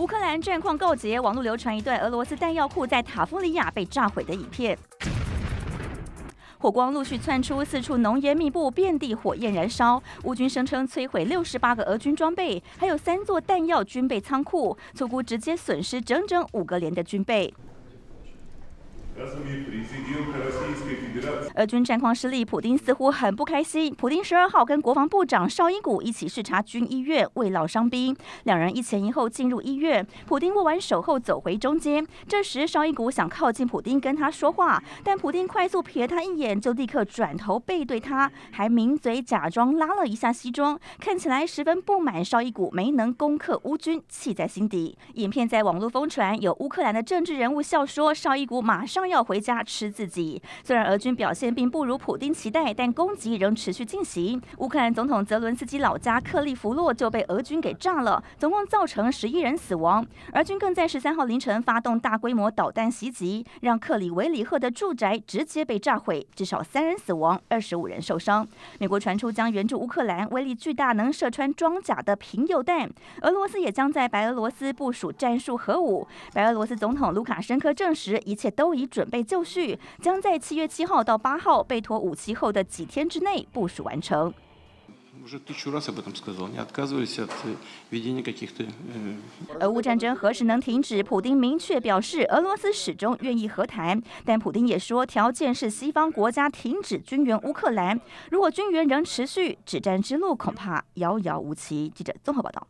乌克兰战况告捷，网络流传一段俄罗斯弹药库在塔夫利亚被炸毁的影片。火光陆续窜出，四处浓烟密布，遍地火焰燃烧。乌军声称摧毁六十八个俄军装备，还有三座弹药军备仓库，粗估直接损失整整五个连的军备。俄军战况失利，普京似乎很不开心。普京十二号跟国防部长绍伊古一起视察军医院，慰劳伤兵。两人一前一后进入医院，普京握完手后走回中间。这时绍伊古想靠近普京跟他说话，但普京快速瞥他一眼，就立刻转头背对他，还抿嘴假装拉了一下西装，看起来十分不满。绍伊古没能攻克乌军，气在心底。影片在网络疯传，有乌克兰的政治人物笑说绍伊古马上要回家吃自己。虽然俄军表现并不如普丁期待，但攻击仍持续进行。乌克兰总统泽伦斯基老家克利夫洛就被俄军给炸了，总共造成十一人死亡。俄军更在十三号凌晨发动大规模导弹袭击，让克里维里赫的住宅直接被炸毁，至少三人死亡，二十五人受伤。美国传出将援助乌克兰威力巨大、能射穿装甲的平铀弹。俄罗斯也将在白俄罗斯部署战术核武。白俄罗斯总统卢卡申科证实，一切都已准备就绪，将在七月七号到八号被托武器后的几天之内部署完成。俄乌战争何时能停止？普京明确表示，俄罗斯始终愿意和谈，但普京也说，条件是西方国家停止军援乌克兰。如果军援仍持续，止战之路恐怕遥遥无期。记者综合报道。